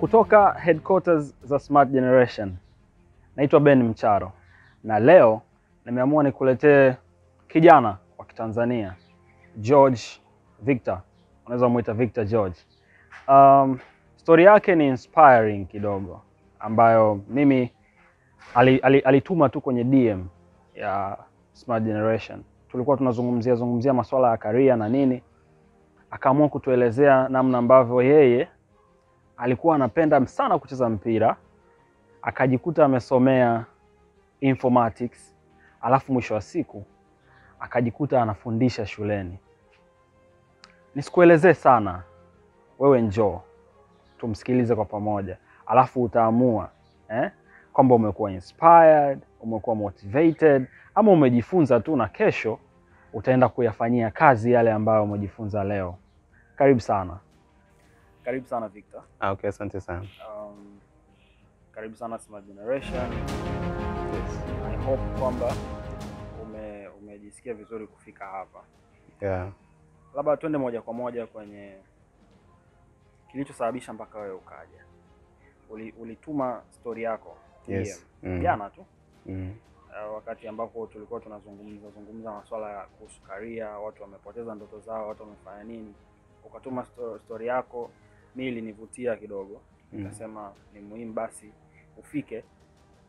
Kutoka headquarters za Smart Generation, naitwa Ben Mcharo na leo nimeamua nikuletee kijana wa Kitanzania George Victor, unaweza kumuita Victor George. Um, story yake ni inspiring kidogo, ambayo mimi alituma ali, ali, tu kwenye DM ya Smart Generation. Tulikuwa tunazungumzia zungumzia masuala ya karia na nini, akaamua kutuelezea namna ambavyo yeye alikuwa anapenda sana kucheza mpira, akajikuta amesomea informatics, alafu mwisho wa siku akajikuta anafundisha shuleni. Nisikuelezee sana, wewe njoo tumsikilize kwa pamoja, alafu utaamua eh, kwamba umekuwa inspired, umekuwa motivated ama umejifunza tu na kesho utaenda kuyafanyia kazi yale ambayo umejifunza leo. Karibu sana. Karibu sana Victor. Ah, okay, asante sana. Um, karibu sana Smart Generation. Yes. I hope kwamba ume, umejisikia vizuri kufika hapa. Yeah. Labda twende moja kwa moja kwenye kilichosababisha mpaka wewe ukaja. Uli, ulituma story yako Yes. Jana Mm. jana tu Mm. uh, wakati ambapo tulikuwa tunazungumza zungumza masuala ya kuhusu karia, watu wamepoteza ndoto zao, watu wamefanya nini, ukatuma sto, story yako, mi ilinivutia kidogo, nikasema Mm. ni muhimu basi ufike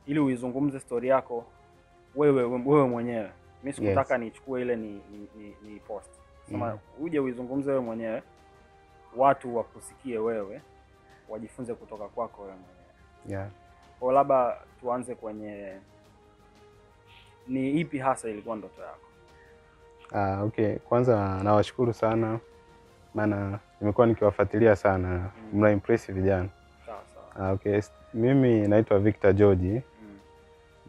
ili uizungumze stori yako wewe wewe mwenyewe. Mi sikutaka yes. nichukue ile ni, ni, ni, ni post sema Mm. uje uizungumze wewe mwenyewe, watu wakusikie wewe, wajifunze kutoka kwako wewe mwenyewe. Yeah. Kwa labda tuanze kwenye ni ipi hasa ilikuwa ndoto yako? Ah, okay. Kwanza nawashukuru sana maana nimekuwa nikiwafuatilia sana. Mna impress vijana. Sawa sawa. Ah, okay. Mimi naitwa Victor George. Mm.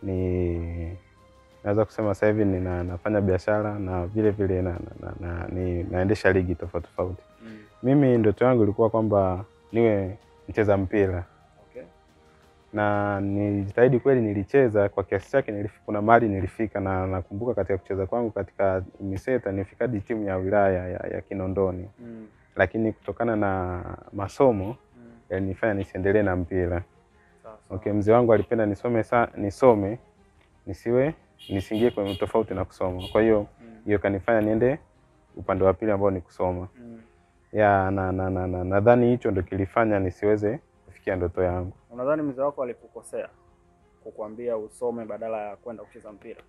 Ni naweza kusema sasa hivi nina nafanya biashara na vile vile na, na, na, na, ni, naendesha ligi tofauti tofauti. Mm. Mimi ndoto yangu ilikuwa kwamba niwe mcheza mpira Okay. na nilijitahidi kweli, nilicheza kwa kiasi chake, kuna mahali nilifika, na nakumbuka katika kucheza kwangu katika miseta nilifika hadi timu ya wilaya ya, ya Kinondoni, Mm. Lakini kutokana na masomo Mm. yalinifanya nisiendelee na mpira. Okay, mzee wangu alipenda nisome sa, nisome nisiwe nisingie kwenye tofauti na kusoma, kwa hiyo hiyo Mm. hiyo kanifanya niende upande wa pili ambao ni kusoma Mm. ya na na na, na, nadhani hicho ndo kilifanya nisiweze kufikia ndoto yangu. Unadhani mzee wako alikukosea kukuambia usome badala ya kwenda kucheza mpira?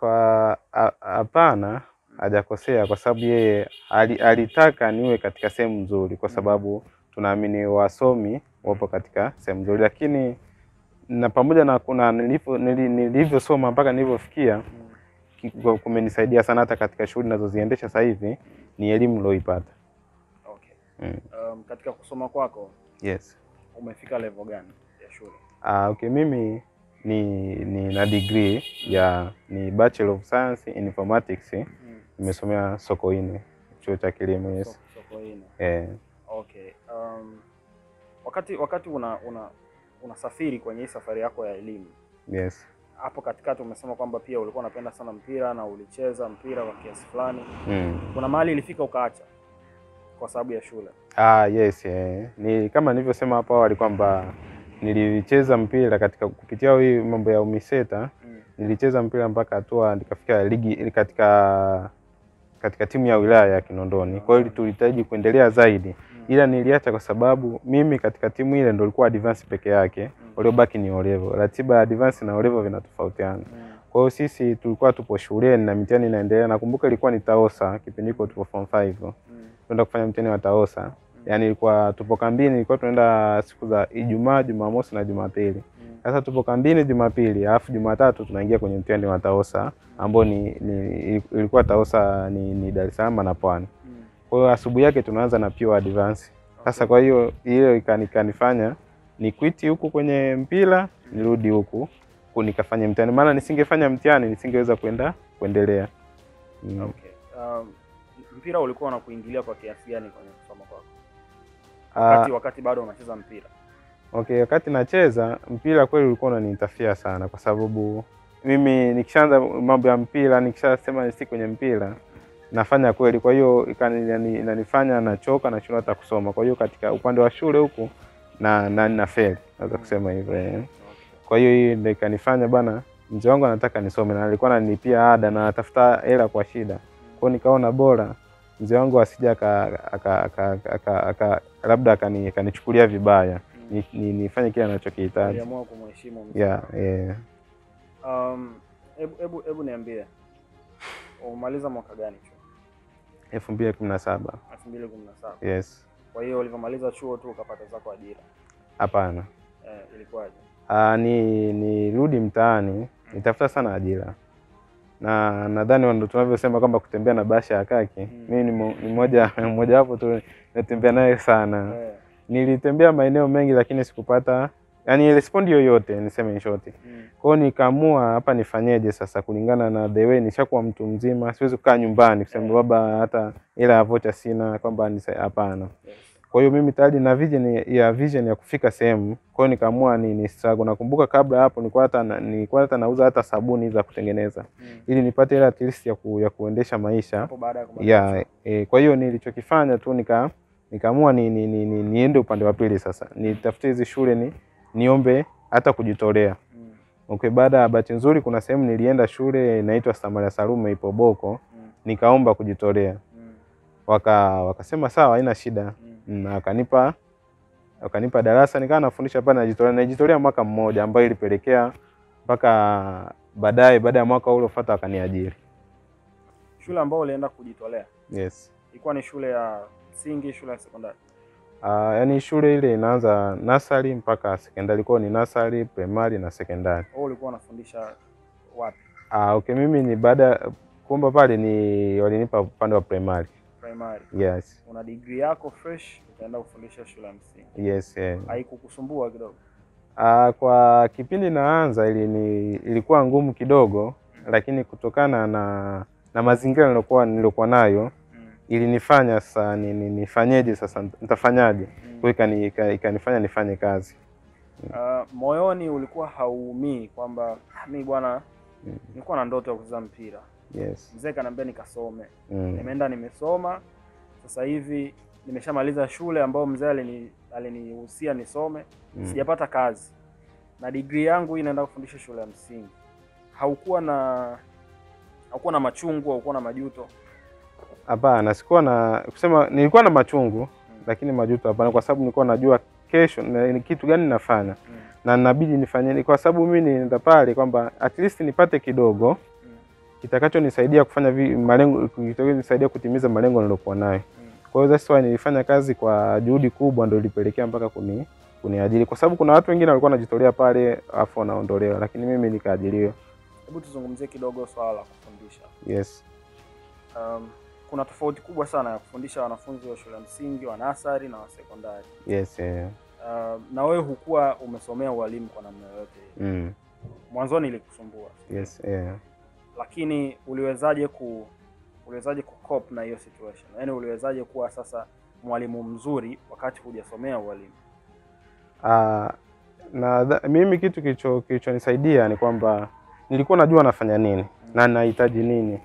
Kwa hapana, hajakosea kwa sababu yeye alitaka niwe katika sehemu nzuri, kwa sababu tunaamini wasomi wapo katika sehemu nzuri, lakini na pamoja na kuna nilivyo- nilivyosoma mpaka nilivyofikia kumenisaidia sana hata katika shughuli ninazoziendesha sasa hivi, ni elimu niloipata. Okay. Mm. Um, katika kusoma kwako Yes. umefika level gani ya shule? Ah, okay, mimi ni, ni na degree ya ni Bachelor of Science in Informatics. Mm. Nimesomea Sokoine, chuo cha kilimo. Yes. So- Sokoine. Eh, Okay. Um, wakati wakati una una unasafiri kwenye hii safari yako ya elimu yes. hapo katikati umesema kwamba pia ulikuwa unapenda sana mpira na ulicheza mpira kwa kiasi fulani. Mm. Kuna mahali ilifika ukaacha kwa sababu ya shule. Ah, yes, eh. Ni kama nilivyosema hapo awali kwamba nilicheza mpira katika kupitia hii mambo ya UMISETA, Mm. nilicheza mpira mpaka hatua nikafika ligi katika katika timu ya wilaya ya Kinondoni. Kwa hiyo tulihitaji kuendelea zaidi, ila niliacha kwa sababu mimi katika timu ile ndo nilikuwa advance peke yake, waliobaki ni olevo. Ratiba ya advance na olevo vinatofautiana. Mm. Kwa hiyo sisi tulikuwa tupo shuleni na mitihani inaendelea. Nakumbuka ilikuwa ni TAOSA kipindi hicho tupo form 5 Mm. tunaenda kufanya mtihani wa TAOSA. Yaani ilikuwa tupo kambini, ilikuwa tunaenda siku za Ijumaa, Jumamosi na Jumapili. Sasa tupo kambini Jumapili, alafu Jumatatu tunaingia kwenye mtihani wa TAOSA ambao ni, ni ilikuwa TAOSA ni, ni Dar es Salaam na Pwani. Mm. Kwa hiyo asubuhi yake tunaanza na pure advance. Sasa kwa hiyo hiyo ikanifanya ni kwiti huku kwenye mpira nirudi huku ku nikafanya mtihani, maana nisingefanya mtihani nisingeweza kwenda kuendelea. Mm. Okay. Um, mpira ulikuwa unakuingilia kwa kiasi gani kwenye kusoma kwako? Wakati, uh, wakati bado unacheza mpira. Okay, wakati nacheza mpira kweli ulikuwa unanitafia sana, kwa sababu mimi nikishaanza mambo ya mpira, nikishasema si kwenye mpira nafanya kweli. Kwa hiyo inanifanya nachoka, nashindwa hata kusoma. Kwa hiyo katika upande wa shule huku na na nafeli, naweza kusema hivyo eh. Kwa hiyo hii ndio ikanifanya bana, mzee wangu anataka nisome na alikuwa ananilipia ada na anatafuta hela kwa shida. Kwa nikaona bora mzee wangu asija aka, aka, aka, aka, aka, labda akani- akanichukulia vibaya nifanye kile anachokihitaji. Aliamua kumheshimu. Yeah, yeah. Um, hebu hebu hebu niambie umaliza mwaka gani chuo? elfu mbili kumi na saba 2017. yes. Kwa hiyo ulivyomaliza chuo tu ukapata zako ajira. Hapana. Eh, ilikuwaje? Ah, ni nirudi mtaani nitafuta sana ajira, na nadhani ndo tunavyosema kwamba kutembea na basha ya kaki. Mm. Mimi ni mo- ni moja mmoja wapo tu natembea naye sana. Eh, Nilitembea maeneo mengi, lakini sikupata yani respondi yoyote, niseme in short. mm, Kwa hiyo nikaamua hapa nifanyeje sasa, kulingana na the way nishakuwa mtu mzima, siwezi kukaa nyumbani kusema yeah. baba, hata ila avocha vocha sina kwamba hapana. yes. Kwa hiyo mimi tayari na vision ya vision ya kufika sehemu. Kwa hiyo nikaamua ni, ni struggle. Nakumbuka kabla hapo nilikuwa hata nilikuwa hata nauza hata sabuni za kutengeneza Mm. ili nipate ile at least ya, ku, ya kuendesha maisha Hapo baada ya kumaliza ya e, kwa hiyo nilichokifanya tu nika nikaamua ni, ni, ni, ni, niende upande wa pili sasa nitafute hizi shule ni niombe hata kujitolea. Mm, Okay, baada ya bahati nzuri kuna sehemu nilienda shule inaitwa Samaria Salume ipo Boko, mm, nikaomba kujitolea. mm, Waka wakasema sawa, haina shida mm. na wakanipa wakanipa darasa nikawa nafundisha pale, najitolea najitolea mwaka mmoja, ambayo ilipelekea mpaka baadaye, baada ya mwaka ule ufuata wakaniajiri. Shule ambayo ulienda kujitolea Yes. ilikuwa ni shule ya msingi, shule ya sekondari? Uh, yani shule ile inaanza nasari mpaka sekondari, kwa ni nasari, primary na sekondari. Wewe ulikuwa unafundisha wapi? Uh, okay, mimi ni baada ya kuomba pale ni walinipa upande wa primary. Primary. Yes. Una degree yako fresh, ukaenda kufundisha shule ya msingi. Yes, yeah. Haikukusumbua kidogo? Uh, kwa kipindi naanza ili ni, ilikuwa ngumu kidogo, mm -hmm. lakini kutokana na na mazingira nilokuwa nilokuwa nayo ilinifanya sasa ni, ni, nifanyeje sasa nitafanyaje? mm. Kwa hiyo ikani- ika- ikanifanya nifanye kazi. Uh, moyoni ulikuwa hauumii kwamba "Ah, mi bwana Mm. nilikuwa na ndoto ya kucheza mpira, Yes. mzee kaniambia nikasome, Mm. nimeenda nimesoma, sasa hivi nimeshamaliza shule ambayo mzee alini alinihusia nisome, Mm. sijapata kazi na degree yangu hii inaenda kufundisha shule ya msingi. Haukuwa na haukuwa na machungu, haukuwa na majuto? Hapana, sikuwa na kusema, nilikuwa na machungu lakini majuto hapana, kwa sababu nilikuwa najua kesho ni kitu gani nafanya Mm, na inabidi nifanye, ni- kwa sababu mimi nienda pale kwamba at least nipate kidogo mm, kitakachonisaidia kufanya vi, malengo kitakachonisaidia kutimiza malengo nilokuwa nayo. mm. Kwa hiyo that's why nilifanya kazi kwa juhudi kubwa, ndio ilipelekea mpaka kuni kuniajiri, kwa sababu kuna watu wengine walikuwa wanajitolea pale afu wanaondolewa, lakini mimi nikaajiriwa. Hebu tuzungumzie kidogo swala la kufundisha. Yes. Um, kuna tofauti kubwa sana ya kufundisha wanafunzi wa shule ya msingi, wa nasari na wa sekondari. Yes, yeah. Uh, na wewe hukuwa umesomea ualimu kwa namna yoyote. Mm. Mwanzoni ilikusumbua, Yes, yeah. lakini uliwezaje ku uliwezaje ku cope na hiyo situation? Yaani uliwezaje kuwa sasa mwalimu mzuri wakati hujasomea ualimu? Uh, na mimi kitu kilichonisaidia ni kwamba nilikuwa najua nafanya nini mm. na nahitaji nini.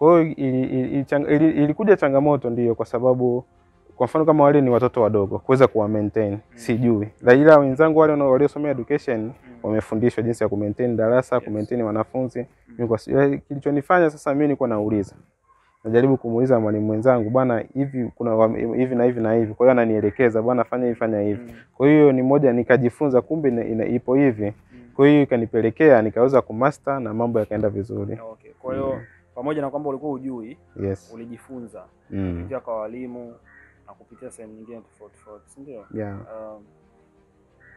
Kwa hiyo ili- ili- ili- ili- ilikuja changamoto ndiyo, kwa sababu kwa mfano kama wale ni watoto wadogo kuweza kuwa maintain sijui, La ila wenzangu wale waliosomea education wamefundishwa jinsi ya ku maintain darasa, ku maintain wanafunzi. Mimi kwa kilichonifanya sasa mimi niko nauliza najaribu kumuuliza mwalimu mwenzangu, bwana, hivi kuna hivi na hivi na hivi. Kwa hiyo ananielekeza, bwana, fanya hivi, fanya hivi. Mm, Kwa hiyo ni moja nikajifunza, kumbe ipo hivi. mm. Kwa hiyo ikanipelekea nikaweza kumaster na mambo yakaenda vizuri. Okay. Kwa hiyo pamoja na kwamba ulikuwa ujui, Yes. ulijifunza Mm. kupitia kwa walimu na kupitia sehemu nyingine tofauti tofauti, si ndio? Yeah. Um,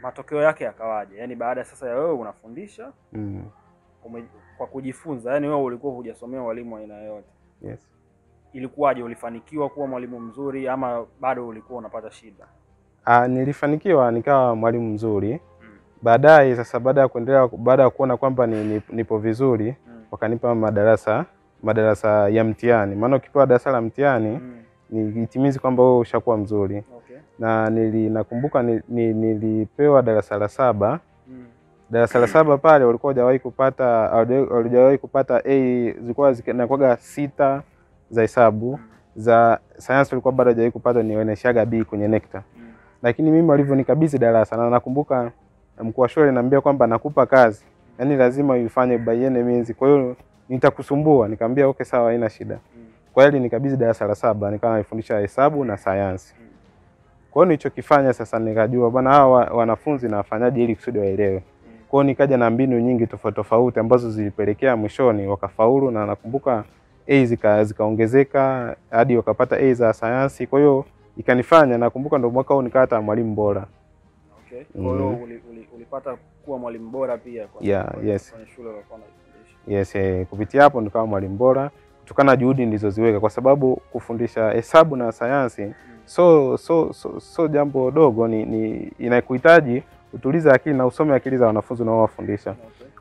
matokeo yake yakawaje? Yaani baada ya sasa ya wewe unafundisha Mm. ume, kwa kujifunza, yaani wewe ulikuwa hujasomea walimu aina yoyote, Yes. ilikuwaje? Ulifanikiwa kuwa mwalimu mzuri ama bado ulikuwa unapata shida? Ah, nilifanikiwa nikawa mwalimu mzuri. Mm. Baadaye sasa, baada ya kuendelea, baada ya kuona kwamba ni, ni, nipo vizuri, Mm. wakanipa madarasa madarasa ya mtihani, maana ukipewa darasa la mtihani Mm. ni itimizi kwamba wewe ushakuwa mzuri. Okay. Na nili, nakumbuka nilipewa nili darasa la saba Mm. darasa la saba pale walikuwa hawajawahi kupata hawajawahi kupata A, zilikuwa zinakuwaga sita za hesabu za sayansi walikuwa bado hajawahi kupata, nionyeshaga B kwenye NECTA lakini mimi walivyonikabidhi darasa na nakumbuka mkuu wa shule ananiambia kwamba nakupa kazi, yani lazima uifanye by any means, kwa hiyo nitakusumbua. Nikamwambia okay, sawa, haina shida. Kwa hiyo alinikabidhi darasa la saba, nikawa nafundisha hesabu na sayansi. Kwa hiyo nilichokifanya sasa, nikajua bwana, hawa wa- wanafunzi nawafanyaje ili kusudi waelewe. Kwa hiyo nikaja na mbinu nyingi tofauti tofauti ambazo zilipelekea mwishoni wakafaulu, na nakumbuka A zika zikaongezeka hadi wakapata A za sayansi. Kwa hiyo ikanifanya nakumbuka, ndio mwaka huu nikawa hata mwalimu bora. Okay. Kwa hiyo uli, uli, ulipata kuwa mwalimu bora pia kwa Yeah, yes. shule ya unafundisha. Yes, eh, kupitia hapo nikawa mwalimu bora. Kutokana na juhudi nilizoziweka, kwa sababu kufundisha hesabu na sayansi so so so, so jambo dogo, ni, ni inakuhitaji utulize akili na usome akili za wanafunzi unaowafundisha,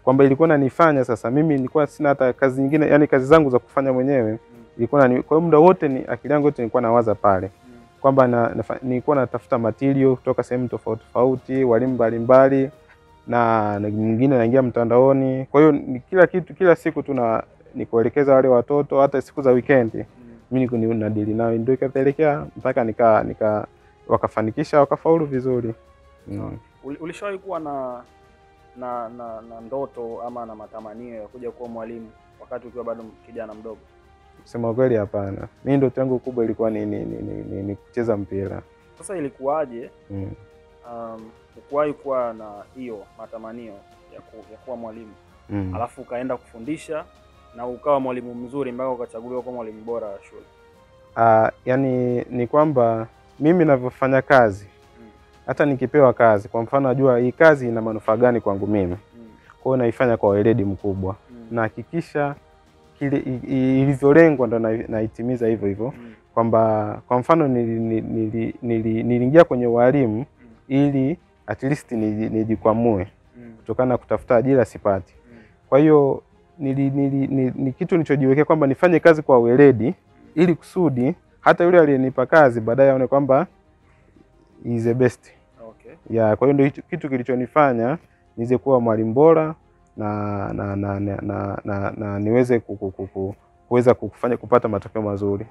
kwamba ilikuwa nanifanya sasa, mimi nilikuwa sina hata kazi nyingine, yani kazi zangu za kufanya mwenyewe ilikuwa na kwa muda wote ni akili yangu yote nilikuwa nawaza pale. Kwamba na, natafuta material kutoka sehemu tofauti tofauti, walimu mbalimbali na mwingine naingia mtandaoni. Kwa hiyo kila kitu, kila siku tuna nikuelekeza wale watoto, hata siku za weekend mimi nadili nao, ndio ikapelekea mpaka nika nika wakafanikisha wakafaulu vizuri no. Ulishawahi kuwa na na, na na ndoto ama na matamanio ya kuja kuwa mwalimu wakati ukiwa bado kijana mdogo? Kusema kweli, hapana. Mimi ndoto yangu kubwa ilikuwa ni, ni, ni, ni, ni, ni kucheza mpira Sasa ilikuwaje mm. Um, ukuwahi kuwa na hiyo matamanio ya, ku, ya kuwa mwalimu Mm. alafu ukaenda kufundisha na ukawa mwalimu mzuri mpaka ukachaguliwa kuwa mwalimu bora wa shule? Uh, yani ni kwamba mimi navyofanya kazi Mm. hata nikipewa kazi, kwa mfano najua hii kazi ina manufaa gani kwangu mimi, Mm. kwa hiyo naifanya kwa weledi mkubwa, Mm. nahakikisha ilivyolengwa ndo na- naitimiza hivyo hivyo, Mm. kwamba kwa mfano nili- nili- nili- nili- niliingia kwenye ualimu ili at least nijikwamue Mm. kutokana na kutafuta ajira sipati. Mm. Kwa hiyo nili, nili, nili, ni kitu nilichojiwekea kwamba nifanye kazi kwa weledi ili kusudi hata yule aliyenipa kazi baadaye aone kwamba is the best. Okay. Ya, kwa hiyo ndio kitu kilichonifanya niweze kuwa mwalimu bora na na, na, na, na, na, na niweze ku- ku- ku- ku- kuweza kufanya kupata matokeo mazuri.